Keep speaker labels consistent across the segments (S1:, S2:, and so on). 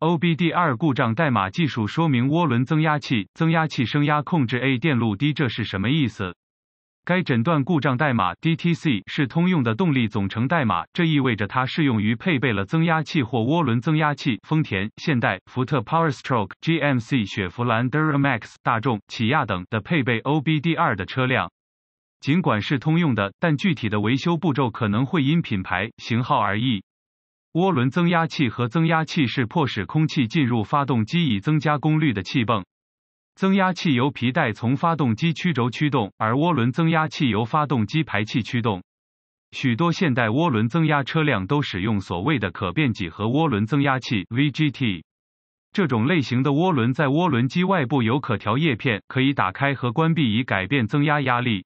S1: OBD2 故障代码技术说明涡轮增压器增压器升压控制 A 电路低，这是什么意思？该诊断故障代码 DTC 是通用的动力总成代码，这意味着它适用于配备了增压器或涡轮增压器丰田、现代、福特 Powerstroke、GMC 雪佛兰 Duramax、大众、起亚等的配备 OBD2 的车辆。尽管是通用的，但具体的维修步骤可能会因品牌、型号而异。涡轮增压器和增压器是迫使空气进入发动机以增加功率的气泵。增压器由皮带从发动机曲轴驱动，而涡轮增压器由发动机排气驱动。许多现代涡轮增压车辆都使用所谓的可变几何涡轮增压器 （VGT）。这种类型的涡轮在涡轮机外部有可调叶片，可以打开和关闭以改变增压压力。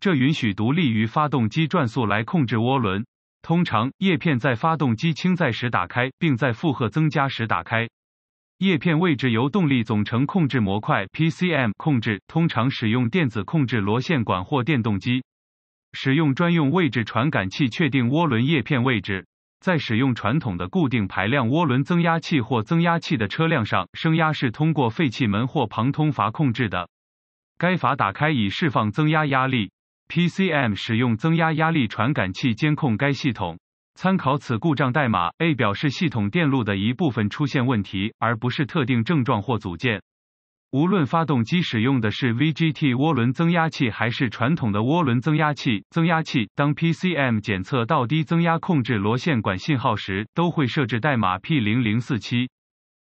S1: 这允许独立于发动机转速来控制涡轮。通常，叶片在发动机轻载时打开，并在负荷增加时打开。叶片位置由动力总成控制模块 （PCM） 控制，通常使用电子控制螺线管或电动机。使用专用位置传感器确定涡轮叶片位置。在使用传统的固定排量涡轮增压器或增压器的车辆上，升压是通过废气门或旁通阀控制的。该阀打开以释放增压压力。PCM 使用增压压力传感器监控该系统。参考此故障代码，A 表示系统电路的一部分出现问题，而不是特定症状或组件。无论发动机使用的是 VGT 涡轮增压器还是传统的涡轮增压器，增压器当 PCM 检测到低增压控制螺线管信号时，都会设置代码 P 零零四七。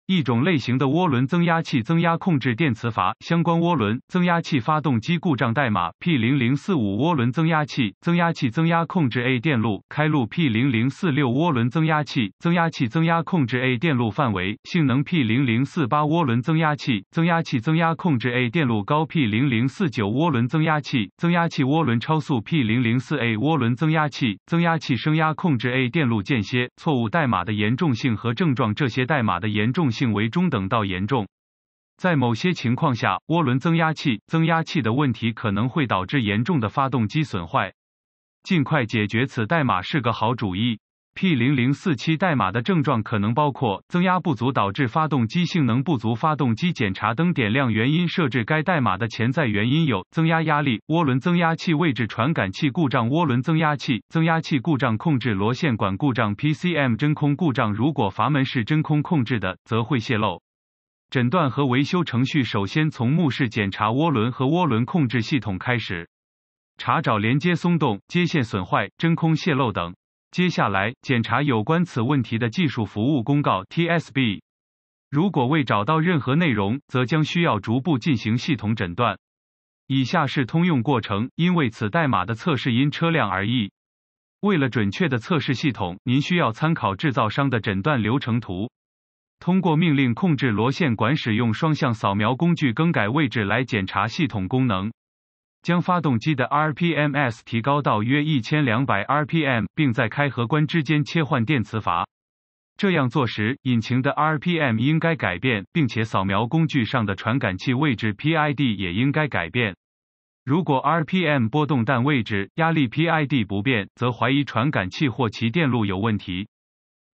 S1: 一种类型的涡轮增压器增压控制电磁阀，相关涡轮增压器发动机故障代码 P 零零四五涡轮增压器增压器增压控制 A 电路开路 P 零零四六涡轮增压器增压器增压控制 A 电路范围性能 P 零零四八涡轮增压器增压器增压控制 A 电路高 P 零零四九涡轮增压器增压器涡轮超速 P 零零四 A 涡轮增压器增压器升压控制 A 电路间歇错误代码的严重性和症状，这些代码的严重。性为中等到严重，在某些情况下，涡轮增压器增压器的问题可能会导致严重的发动机损坏。尽快解决此代码是个好主意。P 零零四七代码的症状可能包括增压不足导致发动机性能不足，发动机检查灯点亮原因。设置该代码的潜在原因有增压压力、涡轮增压器位置传感器故障、涡轮增压器增压器故障、控制螺线管故障、PCM 真空故障。如果阀门是真空控制的，则会泄漏。诊断和维修程序首先从目视检查涡轮和涡轮控制系统开始，查找连接松动、接线损坏、真空泄漏等。接下来检查有关此问题的技术服务公告 （TSB）。如果未找到任何内容，则将需要逐步进行系统诊断。以下是通用过程，因为此代码的测试因车辆而异。为了准确的测试系统，您需要参考制造商的诊断流程图。通过命令控制螺线管，使用双向扫描工具更改位置来检查系统功能。将发动机的 RPMs 提高到约一千两百 RPM，并在开和关之间切换电磁阀。这样做时，引擎的 RPM 应该改变，并且扫描工具上的传感器位置 PID 也应该改变。如果 RPM 波动但位置、压力 PID 不变，则怀疑传感器或其电路有问题。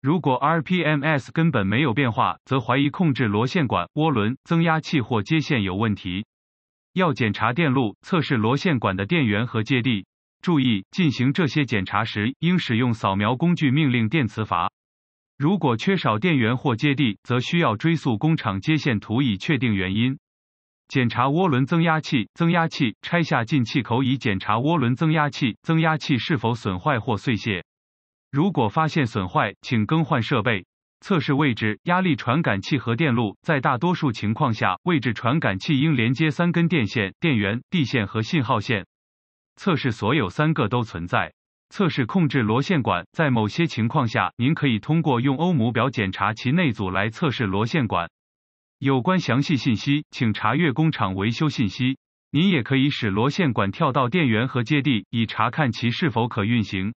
S1: 如果 RPMs 根本没有变化，则怀疑控制螺线管、涡轮、增压器或接线有问题。要检查电路，测试螺线管的电源和接地。注意，进行这些检查时，应使用扫描工具命令电磁阀。如果缺少电源或接地，则需要追溯工厂接线图以确定原因。检查涡轮增压器，增压器拆下进气口以检查涡轮增压器，增压器是否损坏或碎屑。如果发现损坏，请更换设备。测试位置、压力传感器和电路。在大多数情况下，位置传感器应连接三根电线：电源、地线和信号线。测试所有三个都存在。测试控制螺线管。在某些情况下，您可以通过用欧姆表检查其内阻来测试螺线管。有关详细信息，请查阅工厂维修信息。您也可以使螺线管跳到电源和接地，以查看其是否可运行。